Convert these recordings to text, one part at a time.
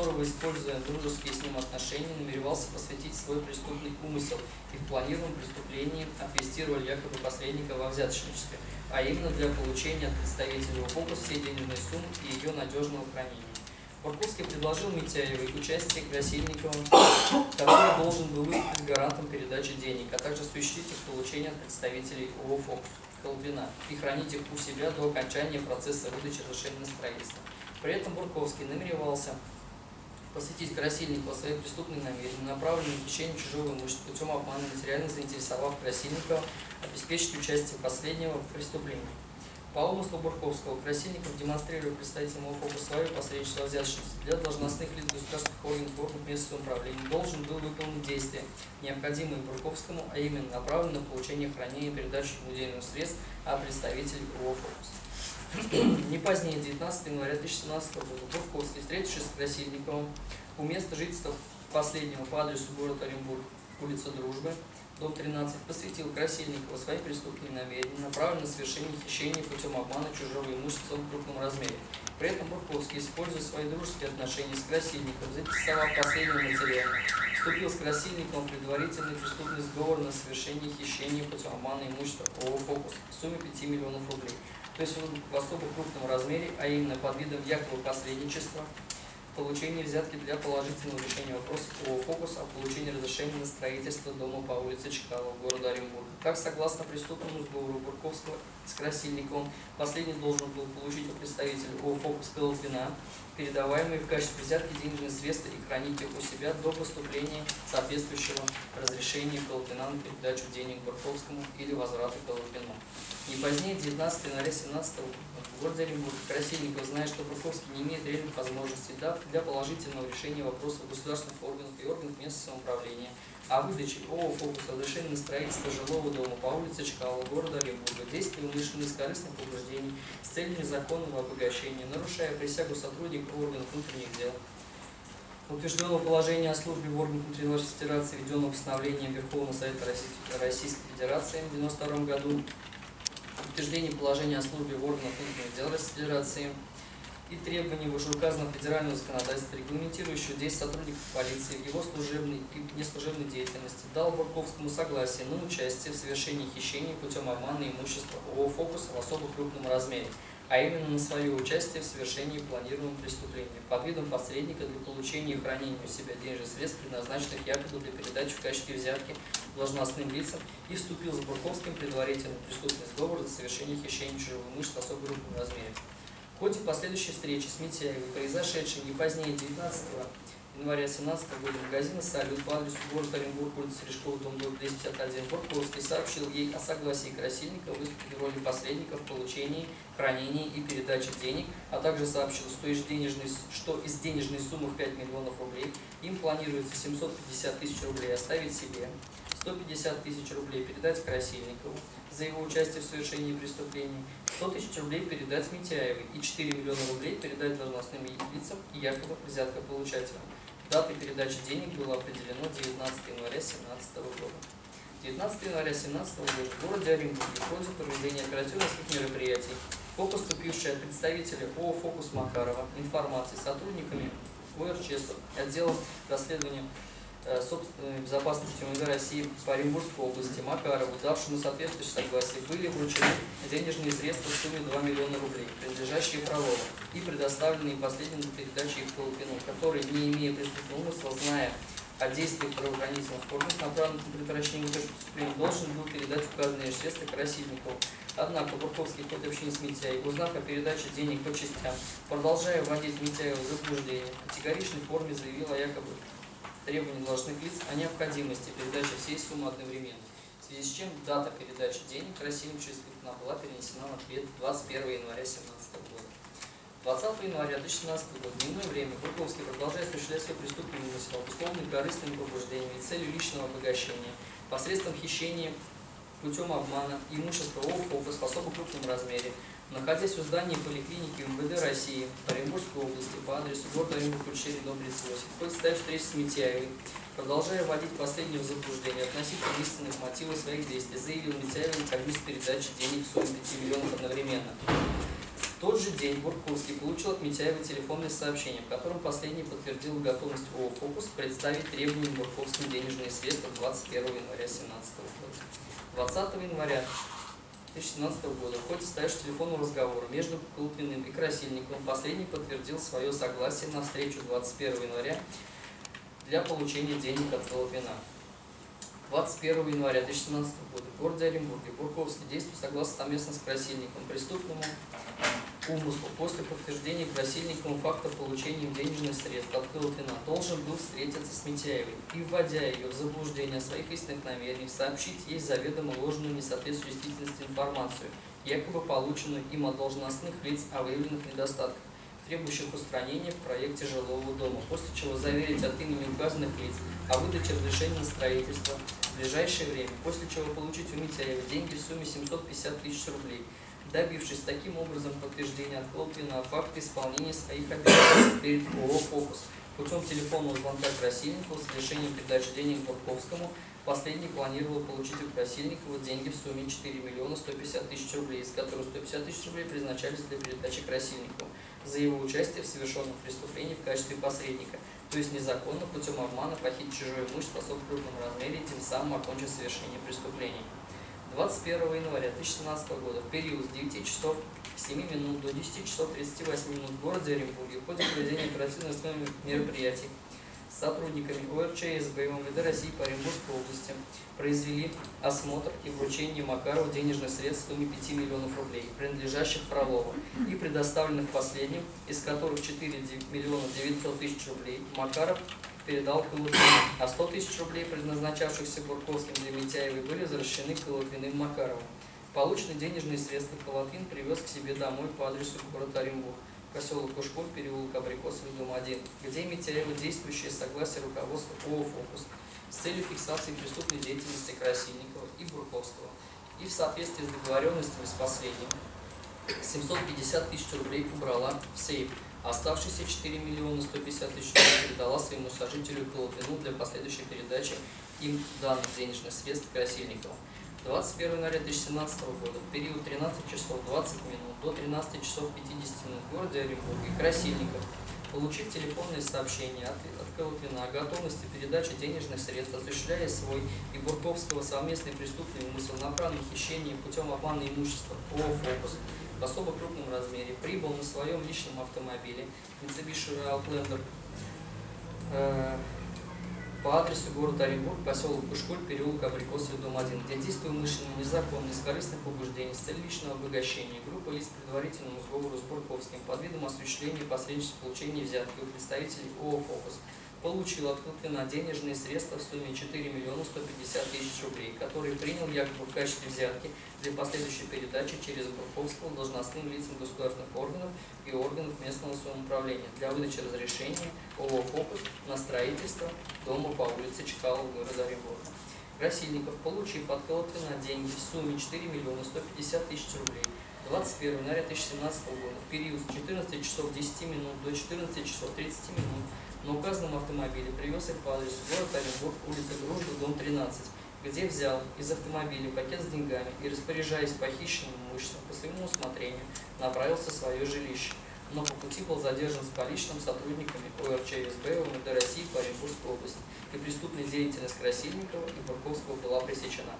которого, используя дружеские с ним отношения, намеревался посвятить свой преступный умысел и в планируемом преступлении отвестировали якобы посредника во взяточничестве, а именно для получения от представителей УФОКа всей денежной суммы и ее надежного хранения. Бурковский предложил Митяевой участие Красильникова, который должен был выступить гарантом передачи денег, а также осуществить их получение от представителей ООО «Фокус» Колбина и хранить их у себя до окончания процесса выдачи разрешения на строительство. При этом Бурковский намеревался посвятить Красильникова свои преступные намерения, направленные на хищение чужого имущества путем обмана, материально заинтересовав Красильникова, обеспечить участие последнего в преступлении. По умыслу Бурковского Красильников, демонстрируя представителям ОФОПа свое посредничество взяточности для должностных лиц государственных органов органов местного управления, должен был выполнить действия, необходимые Бурковскому, а именно направленные на получение хранения и передачу ему денежных средств от представителей ОФОПа. Не позднее 19 января 2017 года. Бурковский, встретившись с Красильниковым у места жительства последнего по адресу город Оренбург, улица Дружбы, дом 13, посвятил Красильникова свои преступные намерения, направленные на совершение хищения путем обмана чужого имущества в крупном размере. При этом Бурковский, используя свои дружеские отношения с Красильниковым, записал последнего материала, вступил с Красильниковым в предварительный преступный сговор на совершение хищения путем обмана имущества. ООО «Фокус» в сумме 5 миллионов рублей. То есть в особо крупном размере, а именно под видом якобы посредничества, получение взятки для положительного решения вопроса о фокус о получении разрешения на строительство дома по улице Чкалова, города Оренбурга. Как согласно преступному сговору Бурковского с Красильниковым, последний должен был получить у представителя ООО «Фокус Колотвина» передаваемые в качестве взятки денежные средства и хранить их у себя до поступления соответствующего разрешения Колотвина на передачу денег Бурковскому или возврата Колотвину. Не позднее 19 января 2017 года в Оренбург Красильников, зная, что Бурковский не имеет реальных возможностей для положительного решения вопросов государственных органов и органов местного самоуправления о выдаче ООО «Фокус» разрешения на строительство жилого дома по улице Чкалова, города Оренбурга, действия умышленных корыстных побуждений с целью незаконного обогащения, нарушая присягу сотрудников органов внутренних дел, утвержденного положения о службе в органах внутренней Федерации, введенного постановлением Верховного Совета Российской Федерации в 1992 году, утверждение положения о службе в органах внутренних дел Российской Федерации и требований вышеуказанного федерального законодательства, регламентирующего действия сотрудников полиции в его служебной и неслужебной деятельности, дал Бурковскому согласие на участие в совершении хищений путем обмана имущества ООО «Фокус» в особо крупном размере, а именно на свое участие в совершении планируемого преступления под видом посредника для получения и хранения у себя денежных средств, предназначенных якобы для передачи в качестве взятки должностным лицам, и вступил с Бурковским предварительно преступный сговор за совершение хищения чужого имущества особо крупном размере. В ходе последующей встречи с Митяевой, произошедшей не позднее 19 января 2017 года магазина «Салют» по адресу город Оренбург, улица Решкова, дом 251, Бурковский сообщил ей о согласии Красильникова выступить в роли посредника в получении, хранении и передаче денег, а также сообщил, что из денежной, что из денежной суммы в 5 миллионов рублей им планируется 750 тысяч рублей оставить себе, 150 тысяч рублей передать Красильникову за его участие в совершении преступлений, 100 тысяч рублей передать Митяевой и 4 миллиона рублей передать должностным лицам и якобы взяткополучателям. Датой передачи денег было определено 19 января 2017 года. 19 января 2017 года в городе Оренбурге в ходе проведения оперативных мероприятий по поступившей от представителя ООО «Фокус Макарова» информации сотрудниками ОРЧС отделом расследования собственной безопасности МВД России по Оренбургской области Макарову, давшему соответствующее согласие, были вручены денежные средства в сумме 2 миллиона рублей, принадлежащие Фролову, и предоставленные последним для передачи их Колпину, который, не имея преступного умысла, зная о действиях правоохранительных органов, направленных на предотвращение преступления, должен был передать указанные средства Красильникову. Однако Бурковский в ходе общения с Митяевой, узнав о передаче денег по частям, продолжая вводить Митяева в заблуждение, в категоричной форме заявил о якобы требований должностных лиц о необходимости передачи всей суммы одновременно, в связи с чем дата передачи денег России Чувствительна была перенесена на 21 января 2017 года. 20 января 2017 года, дневное время, Бурковский продолжает осуществлять свои преступные умысел, обусловленные корыстными побуждениями и целью личного обогащения посредством хищения путем обмана имущества ОФОПа в особо крупном размере, находясь в здании поликлиники МВД России Оренбургской области по адресу города Оренбург, Кучери, дом 38, в ходе стоит встречи с Митяевой, продолжая вводить последнее в заблуждение относительно истинных мотивов своих действий, заявил Митяевой как передачи денег в сумме 5 миллионов одновременно. тот же день Бурковский получил от Митяева телефонное сообщение, в котором последний подтвердил готовность ООО «Фокус» представить требуемые Бурковским денежные средства 21 января 2017 года. 20 января 2017 года в ходе состоявшего телефонного разговора между Колотвиным и Красильниковым последний подтвердил свое согласие на встречу 21 января для получения денег от Колотвина. 21 января 2017 года в городе Оренбурге Бурковский действует согласно совместно с Красильником преступному умыслу после подтверждения Красильниковым факта получения денежных средств от Колотвина должен был встретиться с Митяевой и, вводя ее в заблуждение о своих истинных намерениях, сообщить ей заведомо ложную несоответствующую действительности информацию, якобы полученную им от должностных лиц о выявленных недостатках требующих устранения в проекте жилого дома, после чего заверить от имени указанных лиц о выдаче разрешения на строительство в ближайшее время, после чего получить у Митяева деньги в сумме 750 тысяч рублей, добившись таким образом подтверждения от Колпина о факте исполнения своих обязанностей перед ООО «Фокус» путем телефонного звонка Красильникова с решением передачи денег Бурковскому Последний планировал получить у Красильникова деньги в сумме 4 миллиона 150 тысяч рублей, из которых 150 тысяч рублей предназначались для передачи Красильникову за его участие в совершенном преступлении в качестве посредника, то есть незаконно путем обмана похитить чужое имущество в крупном размере тем самым окончить совершение преступлений. 21 января 2017 года в период с 9 часов 7 минут до 10 часов 38 минут в городе Оренбурге в ходе проведения оперативных мероприятий сотрудниками ОРЧ и СБ России по Оренбургской области произвели осмотр и вручение Макарову денежных средств в сумме 5 миллионов рублей, принадлежащих Фролову, и предоставленных последним, из которых 4 миллиона 900 тысяч рублей Макаров передал Колотвину, а 100 тысяч рублей, предназначавшихся Бурковским для Митяевой, были возвращены Колотвиным Макаровым. Полученные денежные средства Колотвин привез к себе домой по адресу город Оренбург поселок Кушков, переулок Абрикосовый, дом 1, где Митяева действующее согласие руководства ООО «Фокус» с целью фиксации преступной деятельности Красильникова и Бурковского и в соответствии с договоренностями с последним. 750 тысяч рублей убрала в сейф, оставшиеся 4 миллиона 150 тысяч рублей передала своему сожителю Колотвину для последующей передачи им данных денежных средств Красильникову. 21 января 2017 года в период 13 часов 20 минут до 13 часов 50 минут в городе Оренбурге Красильников получив телефонные сообщения от, от Колотвина о готовности передачи денежных средств, осуществляя свой и Бурковского совместный преступный умысел направленный хищение путем обмана имущества ООО «Фокус» в особо крупном размере, прибыл на своем личном автомобиле Mitsubishi Outlander э, по адресу город Оренбург, поселок Кушкуль, переулок Абрикосовый, дом 1, где действует умышленно, незаконно, из корыстных побуждений, с целью личного обогащения, группа лиц предварительному сговору с Бурковским под видом осуществления посредничества получения взятки у представителей ООО «Фокус» получил от Клыквина денежные средства в сумме 4 миллиона 150 тысяч рублей, которые принял якобы в качестве взятки для последующей передачи через Бурковского должностным лицам государственных органов и органов местного самоуправления для выдачи разрешения ООО «Фокус» на строительство дома по улице Чкалова города Оренбурга. Красильников, получив от Колотвина деньги в сумме 4 миллиона 150 тысяч рублей, 21 января 2017 года в период с 14 часов 10 минут до 14 часов 30 минут на указанном автомобиле привез их по адресу город Оренбург, улица Дружбы, дом 13, где взял из автомобиля пакет с деньгами и, распоряжаясь похищенным имуществом по своему усмотрению, направился в свое жилище, но по пути был задержан с поличным сотрудниками ОРЧ СБ России по Оренбургской области, и преступная деятельность Красильникова и Бурковского была пресечена.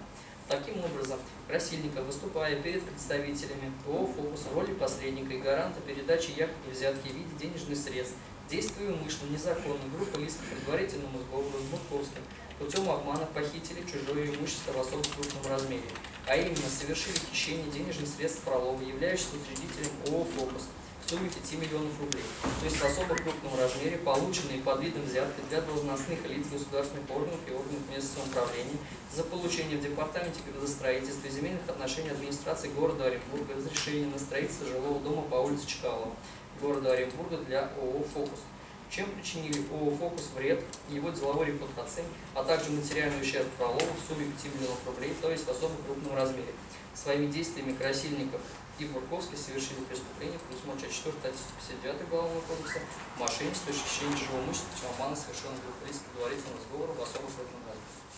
Таким образом, Красильников, выступая перед представителями ООО «Фокус» роли посредника и гаранта передачи якобы взятки в виде денежных средств Действуя умышленно, незаконно, группа лиц по предварительному сговору с Бурковским путем обмана похитили чужое имущество в особо крупном размере, а именно совершили хищение денежных средств Фролова, являющегося учредителем ООО «Фокус» сумме 5 миллионов рублей, то есть в особо крупном размере, полученные под видом взятки для должностных лиц государственных органов и органов местного самоуправления за получение в Департаменте градостроительства и земельных отношений администрации города Оренбурга разрешения на строительство жилого дома по улице Чкалова города Оренбурга для ООО «Фокус», чем причинили ООО «Фокус» вред его деловой репутации, а также материальный ущерб Фролову в сумме 5 миллионов рублей, то есть в особо крупном размере. Своими действиями Красильников и Бурковский совершили преступление, предусмотрено 4 статьи 159 Уголовного кодекса, мошенничество, хищение чужого имущества, чем обмана совершенного лиц предварительного сговора в особо крупном размере.